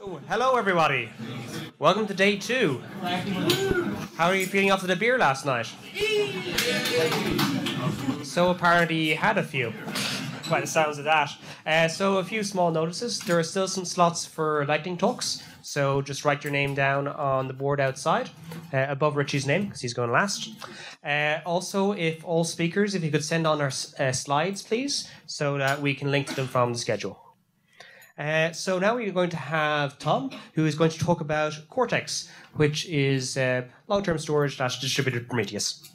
Oh, hello, everybody. Welcome to day two. How are you feeling after the beer last night? So apparently you had a few. By the sounds of that. Uh, so a few small notices. There are still some slots for lightning talks. So just write your name down on the board outside, uh, above Richie's name because he's going last. Uh, also, if all speakers, if you could send on our uh, slides, please, so that we can link to them from the schedule. Uh, so now we're going to have Tom, who is going to talk about Cortex, which is uh, long-term storage slash distributed Prometheus.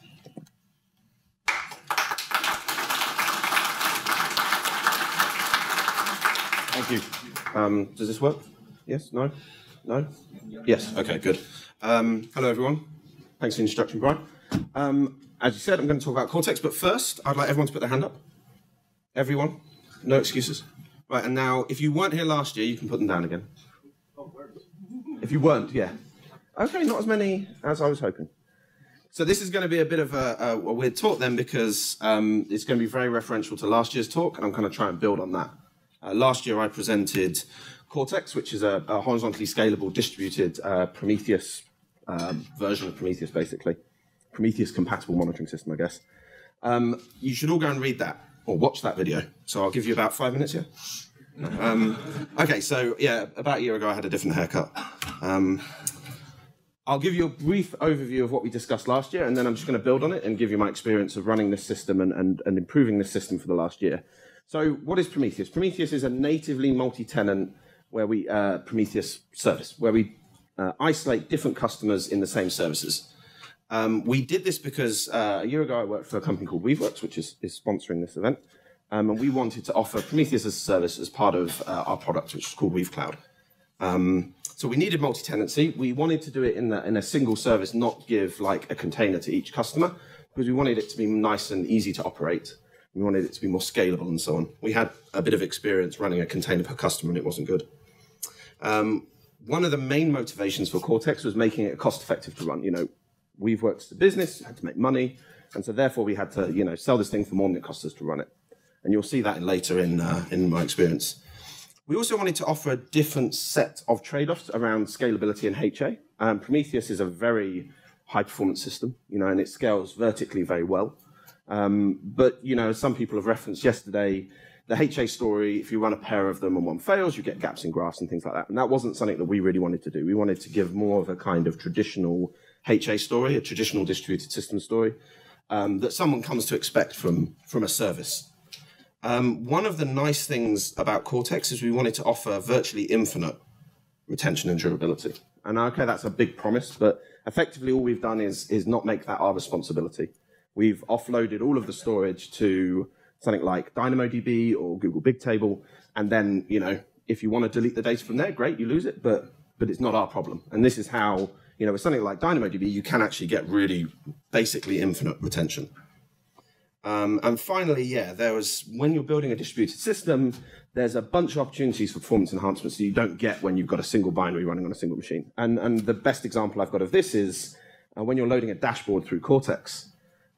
Thank you. Um, does this work? Yes? No? No? Yes. Okay, good. Um, hello, everyone. Thanks for the introduction, Brian. Um, as you said, I'm going to talk about Cortex, but first, I'd like everyone to put their hand up. Everyone? No excuses? Right, and now, if you weren't here last year, you can put them down again. If you weren't, yeah. Okay, not as many as I was hoping. So this is going to be a bit of a, a, a weird talk then, because um, it's going to be very referential to last year's talk, and I'm going to try and build on that. Uh, last year, I presented Cortex, which is a, a horizontally scalable, distributed uh, Prometheus um, version of Prometheus, basically. Prometheus compatible monitoring system, I guess. Um, you should all go and read that or watch that video. So I'll give you about five minutes here. Um, okay, so yeah, about a year ago, I had a different haircut. Um, I'll give you a brief overview of what we discussed last year, and then I'm just going to build on it and give you my experience of running this system and, and, and improving this system for the last year. So, what is Prometheus? Prometheus is a natively multi-tenant where we uh, Prometheus service where we uh, isolate different customers in the same services. Um, we did this because uh, a year ago I worked for a company called Weaveworks, which is, is sponsoring this event, um, and we wanted to offer Prometheus as a service as part of uh, our product, which is called Weave Cloud. Um, so we needed multi-tenancy. We wanted to do it in, the, in a single service, not give like a container to each customer, because we wanted it to be nice and easy to operate. We wanted it to be more scalable and so on. We had a bit of experience running a container per customer, and it wasn't good. Um, one of the main motivations for Cortex was making it cost effective to run. You know, Weaveworks as a business, had to make money, and so therefore we had to, you know, sell this thing for more than it cost us to run it. And you'll see that later in uh, in my experience. We also wanted to offer a different set of trade-offs around scalability and HA. Um, Prometheus is a very high-performance system, you know, and it scales vertically very well. Um, but you know, some people have referenced yesterday, the HA story, if you run a pair of them and one fails, you get gaps in graphs and things like that. And that wasn't something that we really wanted to do. We wanted to give more of a kind of traditional HA story, a traditional distributed system story, um, that someone comes to expect from, from a service. Um, one of the nice things about Cortex is we wanted to offer virtually infinite retention and durability. And okay, that's a big promise, but effectively all we've done is, is not make that our responsibility. We've offloaded all of the storage to something like DynamoDB or Google Bigtable, and then you know if you want to delete the data from there, great, you lose it, but but it's not our problem. And this is how you know with something like DynamoDB, you can actually get really basically infinite retention. Um, and finally, yeah, there was when you're building a distributed system, there's a bunch of opportunities for performance enhancements that you don't get when you've got a single binary running on a single machine. And and the best example I've got of this is uh, when you're loading a dashboard through Cortex.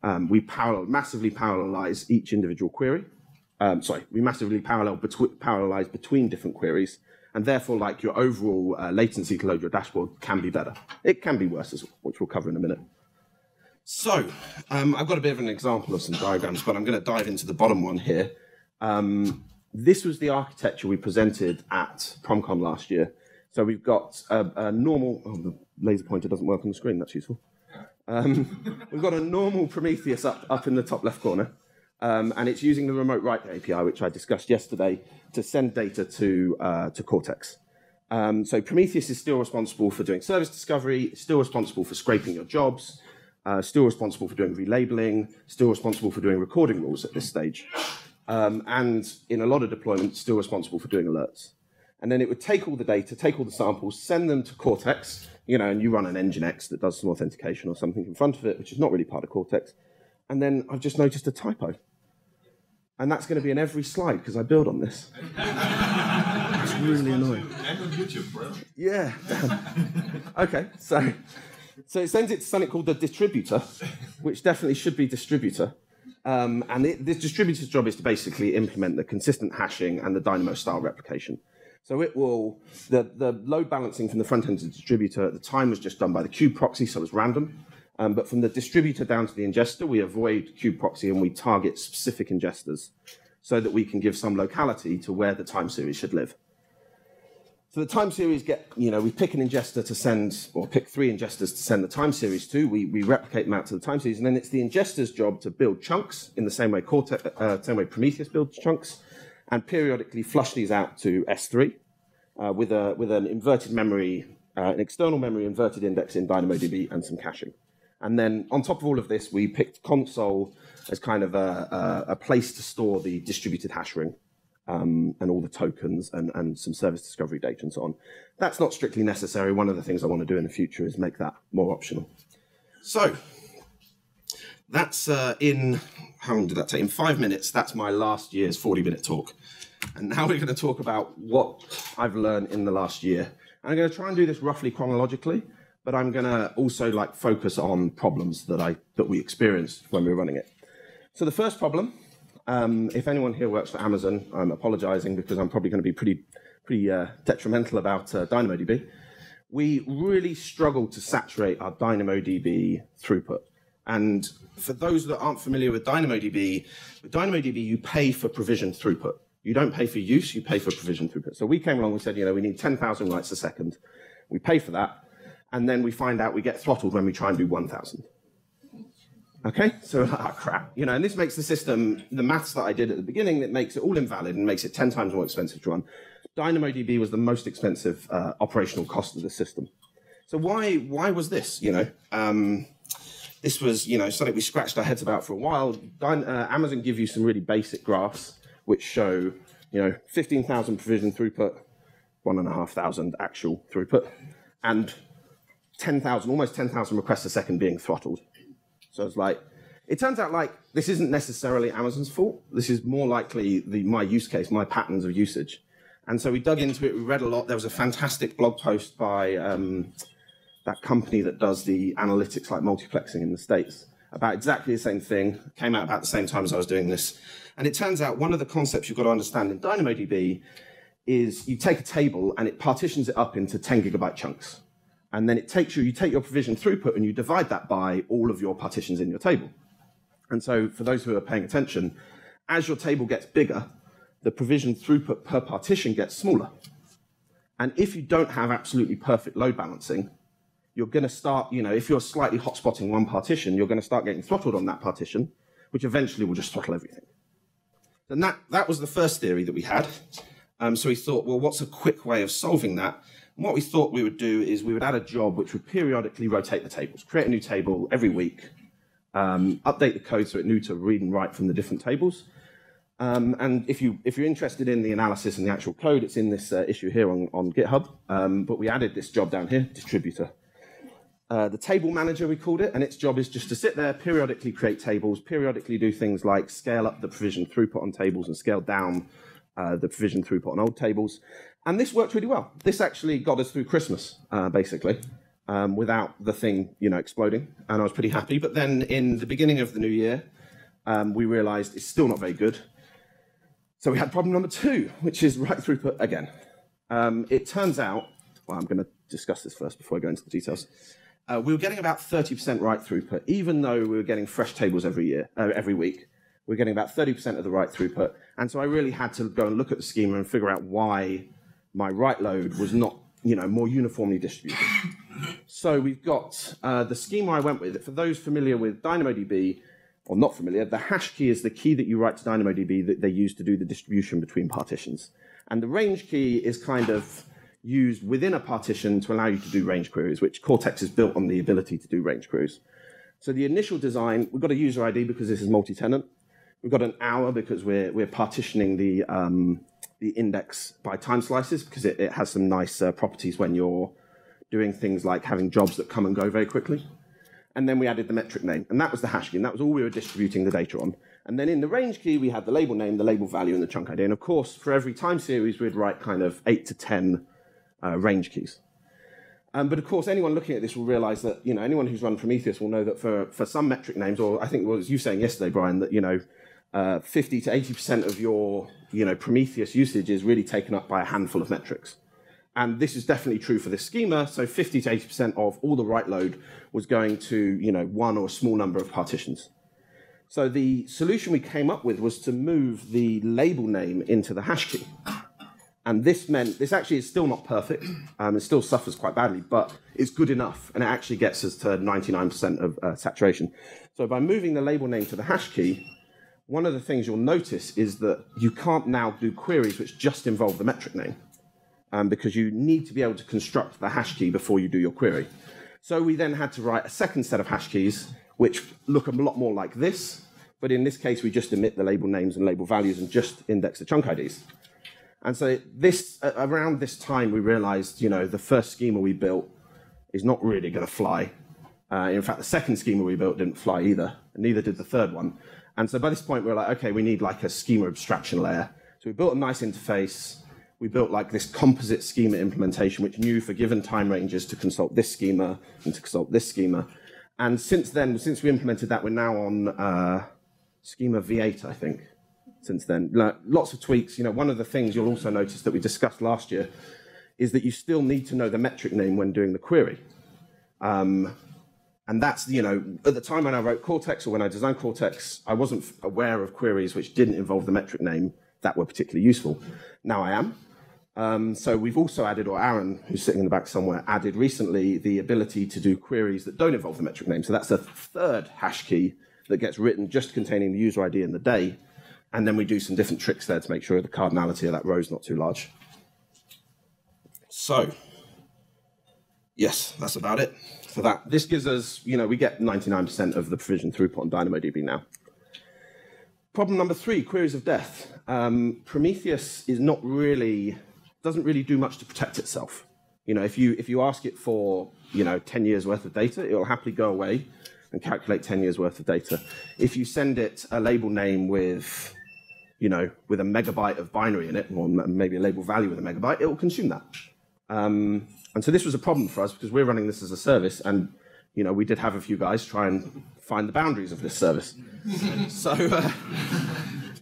Um, we parallel, massively parallelize each individual query. Um, sorry, we massively parallel parallelize between different queries, and therefore, like your overall uh, latency to load your dashboard can be better. It can be worse, as, well, which we'll cover in a minute. So, um, I've got a bit of an example of some diagrams, but I'm going to dive into the bottom one here. Um, this was the architecture we presented at PromCon last year. So we've got a, a normal. Oh, the laser pointer doesn't work on the screen. That's useful. Um, we've got a normal Prometheus up, up in the top left corner, um, and it's using the remote write API, which I discussed yesterday, to send data to, uh, to Cortex. Um, so Prometheus is still responsible for doing service discovery, still responsible for scraping your jobs, uh, still responsible for doing relabeling, still responsible for doing recording rules at this stage, um, and in a lot of deployments, still responsible for doing alerts. And then it would take all the data, take all the samples, send them to Cortex, you know, and you run an Nginx that does some authentication or something in front of it, which is not really part of Cortex. And then I've just noticed a typo. And that's going to be in every slide because I build on this. It's really annoying. And on YouTube, bro. Yeah. okay, so so it sends it to something called the distributor, which definitely should be distributor. Um, and it, this distributor's job is to basically implement the consistent hashing and the Dynamo style replication. So it will, the, the load balancing from the front end to the distributor at the time was just done by the kube proxy, so it was random. Um, but from the distributor down to the ingester, we avoid kube proxy and we target specific ingesters so that we can give some locality to where the time series should live. So the time series get, you know, we pick an ingester to send, or pick three ingesters to send the time series to. We, we replicate them out to the time series, and then it's the ingester's job to build chunks in the same way Cortex, uh, same way Prometheus builds chunks, and periodically flush these out to S3 uh, with a with an inverted memory, uh, an external memory inverted index in DynamoDB and some caching. And then on top of all of this, we picked Consul as kind of a, a, a place to store the distributed hash ring um, and all the tokens and, and some service discovery data and so on. That's not strictly necessary. One of the things I want to do in the future is make that more optional. So that's uh, in, how long did that take? In five minutes, that's my last year's 40 minute talk. And now we're going to talk about what I've learned in the last year. I'm going to try and do this roughly chronologically, but I'm going to also like focus on problems that I that we experienced when we were running it. So the first problem um, if anyone here works for Amazon, I'm apologizing because I'm probably going to be pretty, pretty uh, detrimental about uh, DynamoDB. We really struggled to saturate our DynamoDB throughput. And for those that aren't familiar with DynamoDB, with DynamoDB, you pay for provision throughput. You don't pay for use, you pay for provision throughput. So we came along and said, you know, we need 10,000 writes a second. We pay for that. And then we find out we get throttled when we try and do 1,000. Okay, so ah, crap, you know, and this makes the system, the maths that I did at the beginning, that makes it all invalid and makes it 10 times more expensive to run. DynamoDB was the most expensive uh, operational cost of the system. So why why was this? You know, um, this was you know something we scratched our heads about for a while. Uh, Amazon give you some really basic graphs which show you know 15,000 provision throughput, one and a half thousand actual throughput, and 10,000, almost 10,000 requests a second being throttled. So it's like, it turns out like this isn't necessarily Amazon's fault. This is more likely the my use case, my patterns of usage. And so we dug into it. We read a lot. There was a fantastic blog post by um, that company that does the analytics like multiplexing in the states about exactly the same thing. Came out about the same time as I was doing this. And it turns out one of the concepts you've got to understand in DynamoDB is you take a table and it partitions it up into 10 gigabyte chunks and then it takes you, you take your provision throughput and you divide that by all of your partitions in your table. And so for those who are paying attention, as your table gets bigger, the provision throughput per partition gets smaller. And if you don't have absolutely perfect load balancing, you're going to start, you know, if you're slightly hotspotting one partition, you're going to start getting throttled on that partition, which eventually will just throttle everything. And that, that was the first theory that we had. Um, so we thought, well, what's a quick way of solving that? And what we thought we would do is we would add a job which would periodically rotate the tables, create a new table every week, um, update the code so it knew to read and write from the different tables. Um, and if, you, if you're interested in the analysis and the actual code, it's in this uh, issue here on, on GitHub. Um, but we added this job down here, distributor. Uh, the table manager, we called it, and its job is just to sit there, periodically create tables, periodically do things like scale up the provision throughput on tables and scale down uh, the provision throughput on old tables. And this worked really well. This actually got us through Christmas, uh, basically, um, without the thing, you know, exploding. And I was pretty happy. But then in the beginning of the new year, um, we realized it's still not very good. So we had problem number two, which is write throughput again. Um, it turns out, well, I'm going to discuss this first before I go into the details. Uh, we were getting about 30% write throughput, even though we were getting fresh tables every year, uh, every week. We are getting about 30% of the write throughput. And so I really had to go and look at the schema and figure out why my write load was not you know, more uniformly distributed. so we've got uh, the schema I went with. For those familiar with DynamoDB, or not familiar, the hash key is the key that you write to DynamoDB that they use to do the distribution between partitions. And the range key is kind of used within a partition to allow you to do range queries, which Cortex is built on the ability to do range queries. So the initial design, we've got a user ID because this is multi-tenant. We've got an hour because we're, we're partitioning the, um, the index by time slices because it, it has some nice uh, properties when you're doing things like having jobs that come and go very quickly. And then we added the metric name, and that was the hash key, and that was all we were distributing the data on. And then in the range key, we had the label name, the label value, and the chunk ID. And of course, for every time series, we'd write kind of eight to 10 uh, range keys. Um, but of course, anyone looking at this will realize that, you know, anyone who's run Prometheus will know that for, for some metric names, or I think was you saying yesterday, Brian, that, you know, uh, 50 to 80% of your, you know, Prometheus usage is really taken up by a handful of metrics. And this is definitely true for this schema. So 50 to 80% of all the write load was going to, you know, one or a small number of partitions. So the solution we came up with was to move the label name into the hash key. And this meant, this actually is still not perfect, um, it still suffers quite badly, but it's good enough, and it actually gets us to 99% of uh, saturation. So by moving the label name to the hash key, one of the things you'll notice is that you can't now do queries which just involve the metric name, um, because you need to be able to construct the hash key before you do your query. So we then had to write a second set of hash keys which look a lot more like this. But in this case, we just omit the label names and label values and just index the chunk IDs. And so this, around this time, we realized, you know, the first schema we built is not really going to fly. Uh, in fact, the second schema we built didn't fly either, and neither did the third one. And so by this point, we we're like, okay, we need like a schema abstraction layer. So we built a nice interface. We built like this composite schema implementation, which knew for given time ranges to consult this schema and to consult this schema. And since then, since we implemented that, we're now on uh, schema V8, I think, since then. Lots of tweaks. You know, one of the things you'll also notice that we discussed last year is that you still need to know the metric name when doing the query. Um, and that's, you know, at the time when I wrote Cortex or when I designed Cortex, I wasn't aware of queries which didn't involve the metric name that were particularly useful. Now I am. Um, so we've also added, or Aaron, who's sitting in the back somewhere, added recently the ability to do queries that don't involve the metric name. So that's a third hash key that gets written just containing the user ID and the day. And then we do some different tricks there to make sure the cardinality of that row is not too large. So, yes, that's about it for that. This gives us, you know, we get 99% of the provision throughput on DynamoDB now. Problem number three, queries of death. Um, Prometheus is not really doesn't really do much to protect itself. You know, if you if you ask it for you know 10 years worth of data, it will happily go away and calculate 10 years worth of data. If you send it a label name with you know with a megabyte of binary in it, or maybe a label value with a megabyte, it will consume that. Um, and so this was a problem for us because we're running this as a service, and you know we did have a few guys try and find the boundaries of this service. so uh,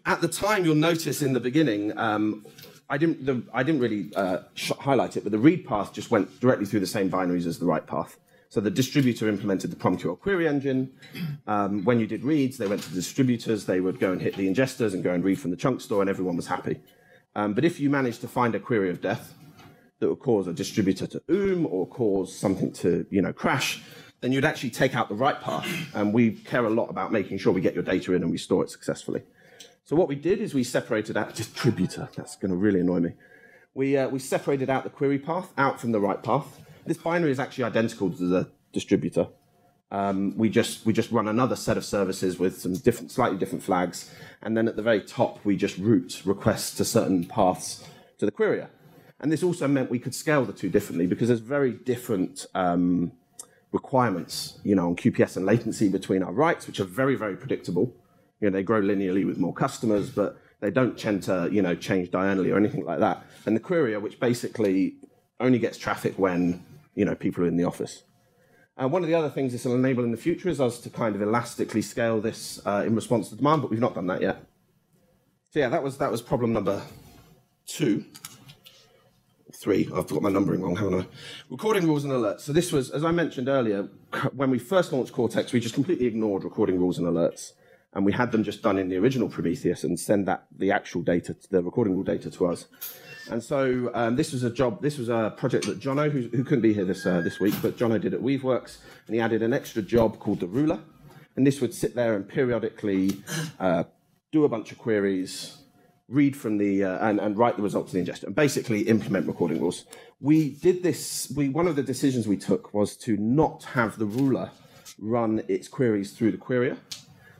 at the time, you'll notice in the beginning, um, I didn't, the, I didn't really uh, highlight it, but the read path just went directly through the same binaries as the write path. So the distributor implemented the PromQL query engine. Um, when you did reads, they went to the distributors, they would go and hit the ingesters and go and read from the chunk store, and everyone was happy. Um, but if you managed to find a query of death that would cause a distributor to oom or cause something to you know crash, then you'd actually take out the write path. And we care a lot about making sure we get your data in and we store it successfully. So what we did is we separated out distributor. That's going to really annoy me. We, uh, we separated out the query path out from the write path. This binary is actually identical to the distributor. Um, we just we just run another set of services with some different, slightly different flags, and then at the very top we just route requests to certain paths to the querier. And this also meant we could scale the two differently because there's very different um, requirements, you know, on QPS and latency between our writes, which are very very predictable, you know, they grow linearly with more customers, but they don't tend to, you know, change diurnally or anything like that. And the querier, which basically only gets traffic when, you know, people are in the office. And one of the other things this will enable in the future is us to kind of elastically scale this uh, in response to demand, but we've not done that yet. So yeah, that was that was problem number two. Three. I've got my numbering wrong, haven't I? Recording rules and alerts. So this was, as I mentioned earlier, when we first launched Cortex, we just completely ignored recording rules and alerts and we had them just done in the original Prometheus and send that the actual data, the recording rule data to us. And so um, this was a job, this was a project that Jono, who, who couldn't be here this, uh, this week, but Jono did at Weaveworks, and he added an extra job called the ruler. And this would sit there and periodically uh, do a bunch of queries, read from the, uh, and, and write the results of the ingestion, and basically implement recording rules. We did this, we, one of the decisions we took was to not have the ruler run its queries through the querier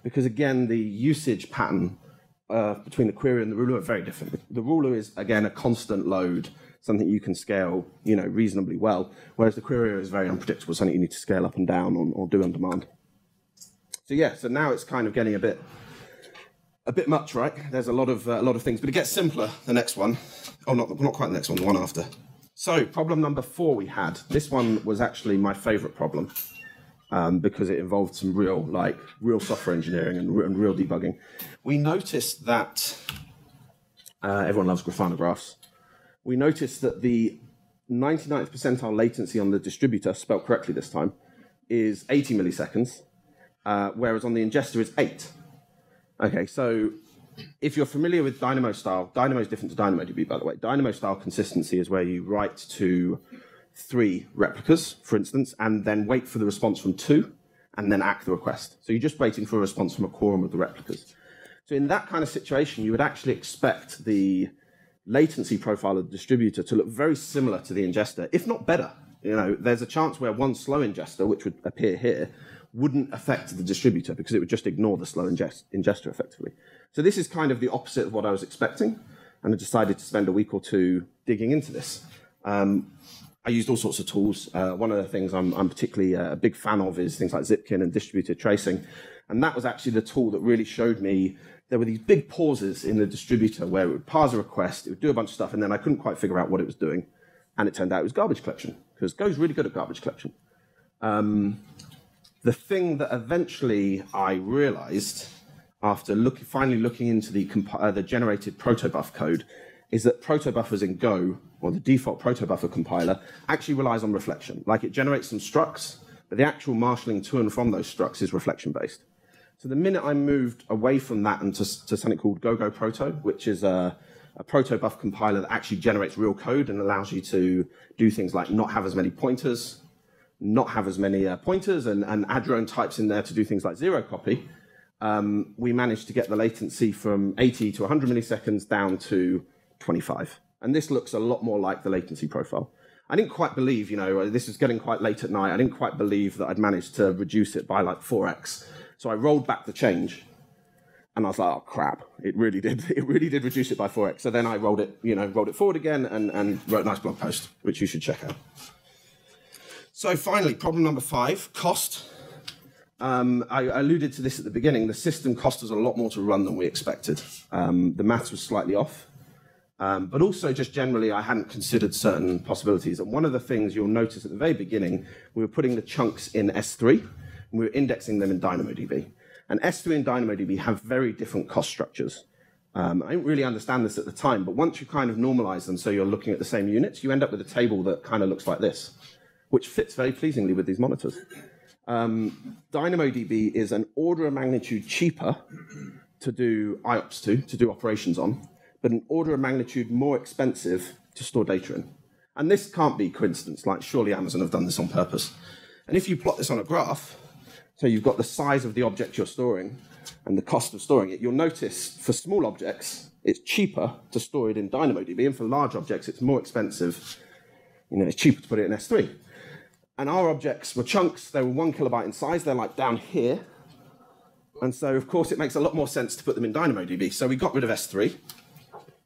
because again, the usage pattern uh, between the query and the ruler are very different. The ruler is again a constant load, something you can scale, you know, reasonably well, whereas the query is very unpredictable, something you need to scale up and down or, or do on demand. So yeah, so now it's kind of getting a bit a bit much, right? There's a lot of uh, a lot of things, but it gets simpler. The next one, oh, not not quite the next one, the one after. So problem number four we had. This one was actually my favourite problem um, because it involved some real like real software engineering and, and real debugging. We noticed that uh, everyone loves Grafana graphs. We noticed that the 99th percentile latency on the distributor, spelled correctly this time, is 80 milliseconds, uh, whereas on the ingester is 8. Okay, so if you're familiar with Dynamo style, Dynamo is different to DynamoDB, by the way. Dynamo style consistency is where you write to three replicas, for instance, and then wait for the response from two, and then ack the request. So you're just waiting for a response from a quorum of the replicas. So in that kind of situation, you would actually expect the latency profile of the distributor to look very similar to the ingester, if not better. You know, there's a chance where one slow ingester, which would appear here, wouldn't affect the distributor because it would just ignore the slow ingest, ingester effectively. So this is kind of the opposite of what I was expecting, and I decided to spend a week or two digging into this. Um, I used all sorts of tools. Uh, one of the things I'm, I'm particularly uh, a big fan of is things like Zipkin and distributed tracing, and that was actually the tool that really showed me there were these big pauses in the distributor where it would parse a request, it would do a bunch of stuff, and then I couldn't quite figure out what it was doing, and it turned out it was garbage collection because Go's really good at garbage collection. Um, the thing that eventually I realized after look, finally looking into the, uh, the generated protobuf code is that protobuffers in Go, or the default protobuffer compiler, actually relies on reflection. Like it generates some structs, but the actual marshalling to and from those structs is reflection based. So the minute I moved away from that and to, to something called GoGo Proto, which is a, a protobuf compiler that actually generates real code and allows you to do things like not have as many pointers, not have as many uh, pointers, and, and add your own types in there to do things like zero copy, um, we managed to get the latency from 80 to 100 milliseconds down to 25. And this looks a lot more like the latency profile. I didn't quite believe, you know, this was getting quite late at night. I didn't quite believe that I'd managed to reduce it by like 4x. So I rolled back the change and I was like, oh crap, it really did. It really did reduce it by 4x. So then I rolled it, you know, rolled it forward again and, and wrote a nice blog post, which you should check out. So finally, problem number five, cost. Um, I alluded to this at the beginning. The system cost us a lot more to run than we expected. Um, the maths was slightly off. Um, but also, just generally, I hadn't considered certain possibilities. And one of the things you'll notice at the very beginning, we were putting the chunks in S3, and we were indexing them in DynamoDB. And S3 and DynamoDB have very different cost structures. Um, I didn't really understand this at the time, but once you kind of normalize them so you're looking at the same units, you end up with a table that kind of looks like this, which fits very pleasingly with these monitors. Um, DynamoDB is an order of magnitude cheaper to do IOPS to, to do operations on, but an order of magnitude more expensive to store data in. And this can't be coincidence, like surely Amazon have done this on purpose. And if you plot this on a graph, so you've got the size of the object you're storing and the cost of storing it, you'll notice for small objects, it's cheaper to store it in DynamoDB, and for large objects, it's more expensive. You know, it's cheaper to put it in S3. And our objects were chunks, they were one kilobyte in size, they're like down here. And so, of course, it makes a lot more sense to put them in DynamoDB. So we got rid of S3.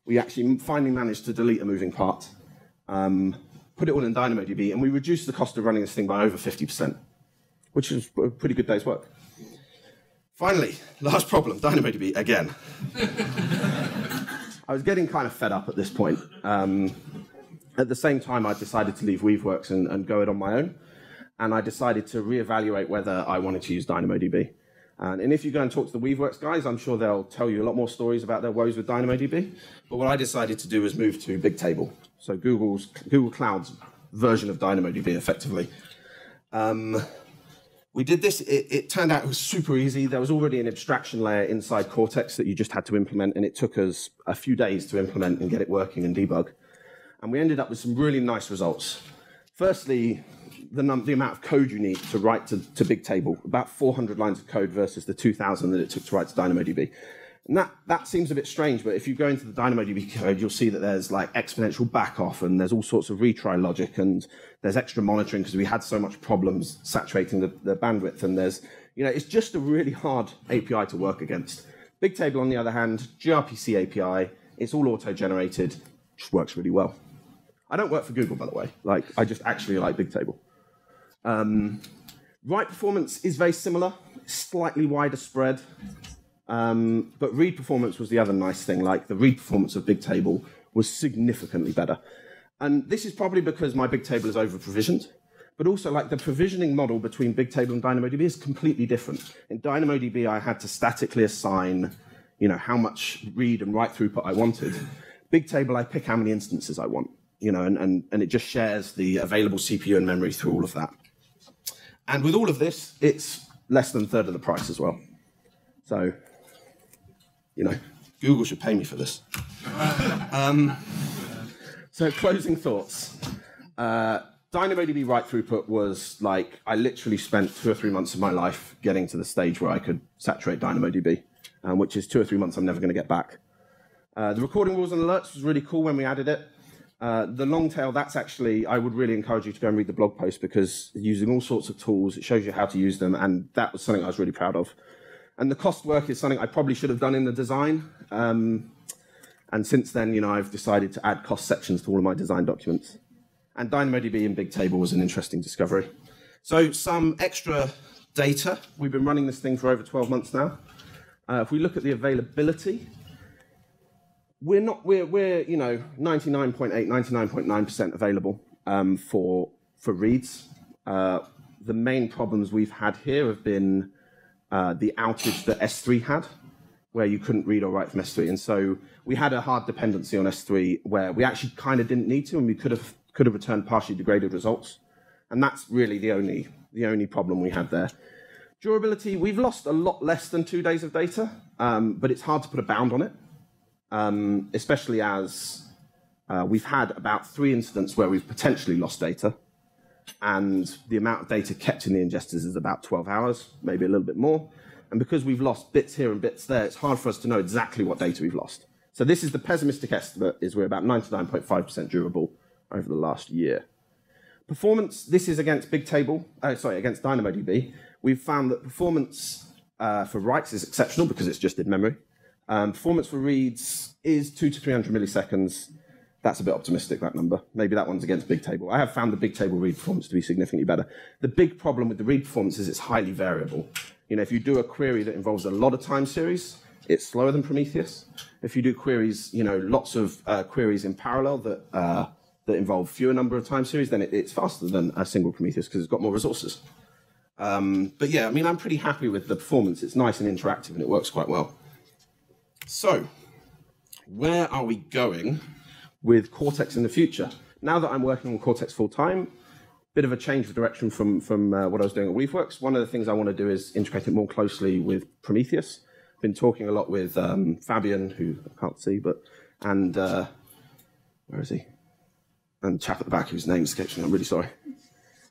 We actually finally managed to delete a moving part, um, put it all in DynamoDB, and we reduced the cost of running this thing by over 50%, which is a pretty good day's work. Finally, last problem, DynamoDB again. I was getting kind of fed up at this point. Um, at the same time, I decided to leave Weaveworks and, and go it on my own. And I decided to reevaluate whether I wanted to use DynamoDB. And, and if you go and talk to the Weaveworks guys, I'm sure they'll tell you a lot more stories about their woes with DynamoDB. But what I decided to do was move to Bigtable, so Google's Google Cloud's version of DynamoDB, effectively. Um, we did this. It, it, turned out it was super easy. There was already an abstraction layer inside Cortex that you just had to implement, and it took us a few days to implement and get it working and debug and we ended up with some really nice results. Firstly, the, the amount of code you need to write to, to Bigtable, about 400 lines of code versus the 2,000 that it took to write to DynamoDB. And that, that seems a bit strange, but if you go into the DynamoDB code, you'll see that there's like exponential backoff and there's all sorts of retry logic and there's extra monitoring because we had so much problems saturating the, the bandwidth. And there's, you know, it's just a really hard API to work against. Bigtable, on the other hand, gRPC API, it's all auto generated, just works really well. I don't work for Google, by the way. Like, I just actually like Bigtable. Um, write performance is very similar, slightly wider spread. Um, but read performance was the other nice thing. Like the read performance of Bigtable was significantly better. And this is probably because my Bigtable is over provisioned, but also like the provisioning model between Bigtable and DynamoDB is completely different. In DynamoDB, I had to statically assign, you know, how much read and write throughput I wanted. Bigtable, I pick how many instances I want, you know, and, and, and it just shares the available CPU and memory through all of that. And with all of this, it's less than a third of the price as well. So, you know, Google should pay me for this. um, so, closing thoughts. Uh, DynamoDB write throughput was like I literally spent two or three months of my life getting to the stage where I could saturate DynamoDB, um, which is two or three months I'm never going to get back. Uh, the recording rules and alerts was really cool when we added it. Uh, the long tail, that's actually, I would really encourage you to go and read the blog post because using all sorts of tools, it shows you how to use them, and that was something I was really proud of. And the cost work is something I probably should have done in the design. Um, and since then, you know, I've decided to add cost sections to all of my design documents. And DynamoDB in Bigtable was an interesting discovery. So some extra data. We've been running this thing for over 12 months now. Uh, if we look at the availability, we're not we're we're you know 99.8 99.9% available um, for for reads. Uh, the main problems we've had here have been uh, the outage that s3 had where you couldn't read or write from s3 and so we had a hard dependency on s3 where we actually kind of didn't need to and we could have could have returned partially degraded results. And that's really the only the only problem we had there. Durability we've lost a lot less than two days of data um, but it's hard to put a bound on it um, especially as uh, we've had about three incidents where we've potentially lost data, and the amount of data kept in the ingesters is about 12 hours, maybe a little bit more. And because we've lost bits here and bits there, it's hard for us to know exactly what data we've lost. So this is the pessimistic estimate, is we're about 99.5% durable over the last year. Performance, this is against Bigtable, uh, sorry, against DynamoDB. We've found that performance uh, for writes is exceptional because it's just in memory. Um, performance for reads is two to 300 milliseconds. That's a bit optimistic, that number. Maybe that one's against Bigtable. I have found the Bigtable read performance to be significantly better. The big problem with the read performance is it's highly variable. You know, if you do a query that involves a lot of time series, it's slower than Prometheus. If you do queries, you know, lots of uh, queries in parallel that, uh, that involve fewer number of time series, then it, it's faster than a single Prometheus because it's got more resources. Um, but yeah, I mean, I'm pretty happy with the performance. It's nice and interactive and it works quite well. So, where are we going with Cortex in the future? Now that I'm working on Cortex full time, a bit of a change of direction from, from uh, what I was doing at Weaveworks. One of the things I want to do is integrate it more closely with Prometheus. I've Been talking a lot with um, Fabian, who I can't see, but and uh, where is he? And chap at the back whose name escapes me. I'm really sorry.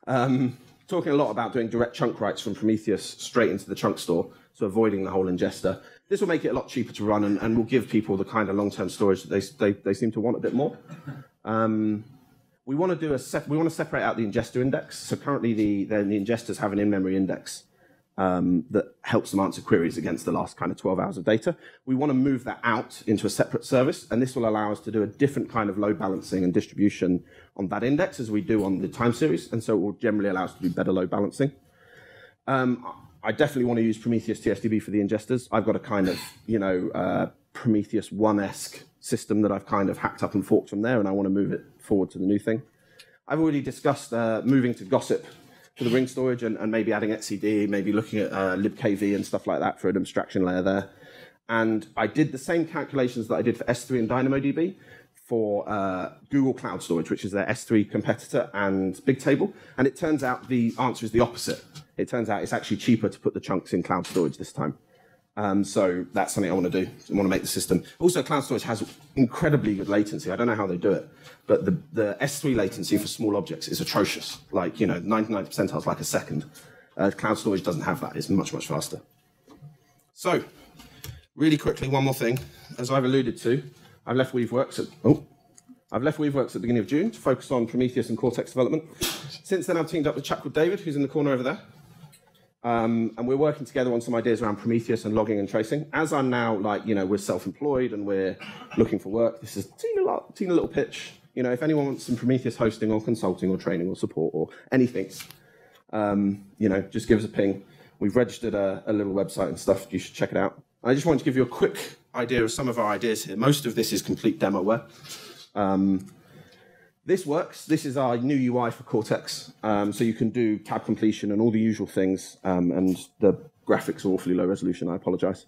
Um, talking a lot about doing direct chunk writes from Prometheus straight into the chunk store, so avoiding the whole ingester. This will make it a lot cheaper to run and, and will give people the kind of long-term storage that they, they, they seem to want a bit more. Um, we want to do a we want to separate out the ingester index. So currently the, the, ingesters have an in-memory index um, that helps them answer queries against the last kind of 12 hours of data. We want to move that out into a separate service, and this will allow us to do a different kind of load balancing and distribution on that index as we do on the time series, and so it will generally allow us to do better load balancing. Um, I definitely want to use Prometheus TSDB for the ingesters. I've got a kind of, you know, uh, Prometheus 1-esque system that I've kind of hacked up and forked from there, and I want to move it forward to the new thing. I've already discussed uh, moving to Gossip for the ring storage and, and maybe adding etcd, maybe looking at uh, libkv and stuff like that for an abstraction layer there. And I did the same calculations that I did for S3 and DynamoDB for uh, Google Cloud Storage, which is their S3 competitor and Bigtable. And it turns out the answer is the opposite it turns out it's actually cheaper to put the chunks in cloud storage this time. Um, so that's something I want to do. I want to make the system. Also, cloud storage has incredibly good latency. I don't know how they do it, but the, the S3 latency for small objects is atrocious. Like, you know, 99 percentile is like a second. Uh, cloud storage doesn't have that. It's much, much faster. So, really quickly, one more thing. As I've alluded to, I've left Weaveworks at, oh, I've left Weaveworks at the beginning of June to focus on Prometheus and Cortex development. Since then, I've teamed up with a chap called David, who's in the corner over there. Um, and we're working together on some ideas around Prometheus and logging and tracing. As I'm now, like, you know, we're self-employed and we're looking for work, this is a teeny, teeny little pitch. You know, if anyone wants some Prometheus hosting or consulting or training or support or anything, um, you know, just give us a ping. We've registered a, a, little website and stuff. You should check it out. I just wanted to give you a quick idea of some of our ideas here. Most of this is complete demoware. Um, this works. This is our new UI for Cortex. Um, so you can do tab completion and all the usual things. Um, and the graphics are awfully low resolution. I apologize.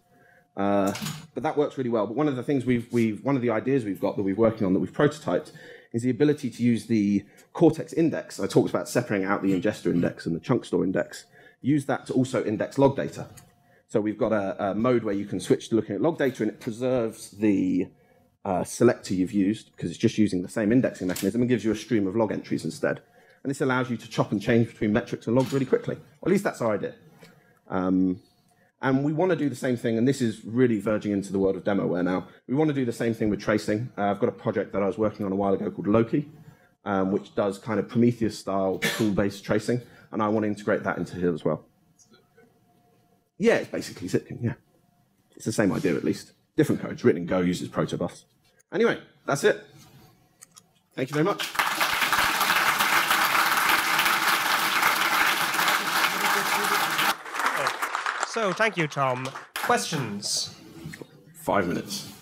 Uh, but that works really well. But one of the things we've, we've, one of the ideas we've got that we're working on that we've prototyped is the ability to use the Cortex index. I talked about separating out the ingester index and the chunk store index. Use that to also index log data. So we've got a, a mode where you can switch to looking at log data and it preserves the uh, selector you've used because it's just using the same indexing mechanism and gives you a stream of log entries instead. And this allows you to chop and change between metrics and logs really quickly. Or at least that's our idea. Um, and we want to do the same thing, and this is really verging into the world of demoware now. We want to do the same thing with tracing. Uh, I've got a project that I was working on a while ago called Loki, um, which does kind of Prometheus style tool based tracing, and I want to integrate that into here as well. Yeah, it's basically Zipkin, yeah. It's the same idea at least. Different code. It's written in Go, uses protobufs. Anyway, that's it. Thank you very much. So thank you, Tom. Questions? Five minutes.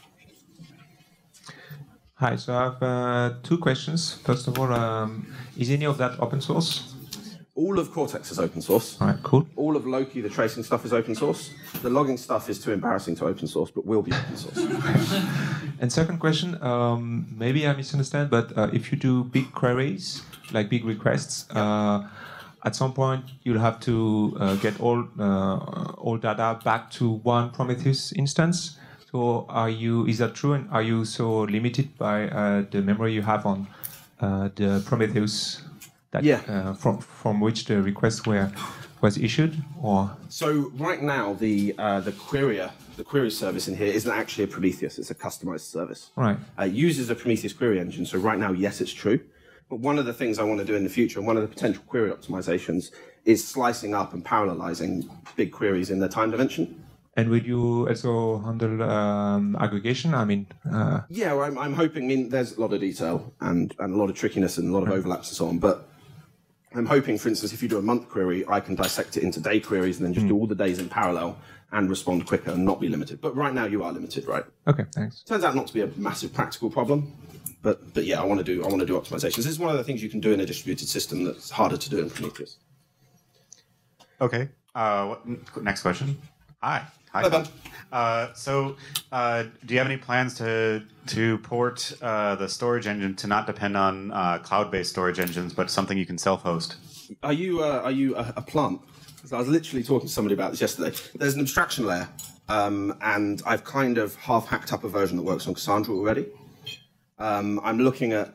Hi, so I have uh, two questions. First of all, um, is any of that open source? All of Cortex is open source. All right, cool. All of Loki, the tracing stuff, is open source. The logging stuff is too embarrassing to open source, but will be open source. And second question, um, maybe I misunderstand, but uh, if you do big queries, like big requests, uh, at some point you'll have to uh, get all uh, all data back to one Prometheus instance. So are you? Is that true? And are you so limited by uh, the memory you have on uh, the Prometheus that Yeah. uh, from from which the request were was issued, or So right now, the uh, the querier, the query service in here isn't actually a Prometheus. It's a customized service. right? Uh, it uses a Prometheus query engine. So right now, yes, it's true. But one of the things I want to do in the future, and one of the potential query optimizations, is slicing up and parallelizing big queries in their time dimension. And will you also handle um, aggregation? I mean, uh, Yeah, well, I'm, I'm hoping. I mean, there's a lot of detail and, and a lot of trickiness and a lot of overlaps and so on. But I'm hoping, for instance, if you do a month query, I can dissect it into day queries and then just do all the days in parallel and respond quicker and not be limited. But right now, you are limited, right? okay, thanks. Turns out not to be a massive practical problem. But but yeah, I want to do I want to do optimizations. This is one of the things you can do in a distributed system that's harder to do in Prometheus. Okay. Uh, what, next question. Hi. Hi. Hello, Uh, so, uh, do you have any plans to to port uh, the storage engine to not depend on uh, cloud-based storage engines, but something you can self-host? Are you uh, are you a, a plant? I was literally talking to somebody about this yesterday. There's an abstraction layer, um, and I've kind of half hacked up a version that works on Cassandra already. Um, I'm looking at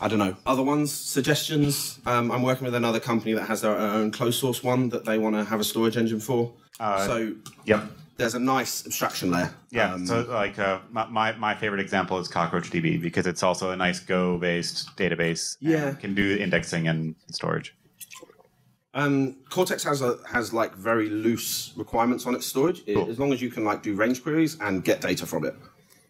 I don't know other ones, suggestions. Um, I'm working with another company that has their own closed source one that they want to have a storage engine for. So Yep. there's a nice abstraction layer. Yeah. Um, so, like, uh, my, my favorite example is CockroachDB because it's also a nice Go-based database. and Yeah. can do indexing and storage. Um, Cortex has a has like very loose requirements on its storage, Cool. as long as you can like do range queries and get data from it.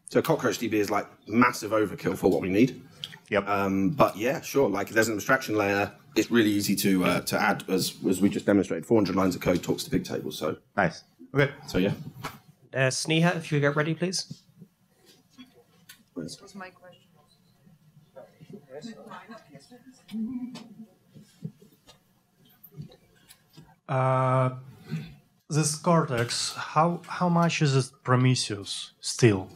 So CockroachDB is like massive overkill for what we need. Yep. Um, but yeah, sure. Like there's an abstraction layer. It's really easy to uh, to add, as as we just demonstrated. 400 lines of code talks to big tables. So nice. Okay. so yeah. Uh, Sneha, if you get ready, please. was my question. Uh, this Cortex, how how much is it Prometheus still?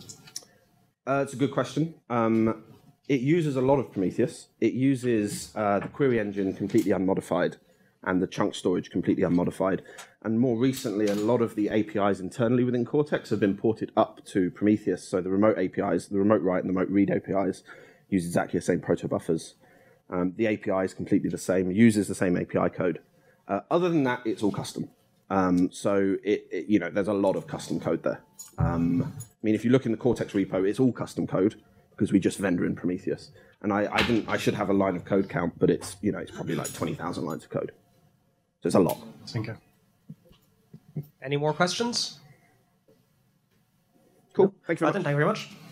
Uh, it's a good question. Um, it uses a lot of Prometheus. It uses uh, the query engine completely unmodified and the chunk storage completely unmodified. And more recently, a lot of the APIs internally within Cortex have been ported up to Prometheus. So the remote APIs, the remote write and the remote read APIs, use exactly the same proto buffers. Um, the API is completely the same, uses the same API code. Uh, other than that, it's all custom. Um, so it, it, you know, there's a lot of custom code there. Um, I mean, if you look in the Cortex repo, it's all custom code because we just vendor in Prometheus. And I, I didn't, I should have a line of code count, but it's, you know, it's probably like twenty thousand lines of code. So it's a lot. Thank you. Any more questions? Cool. Thank you very Martin, much. thank you very much.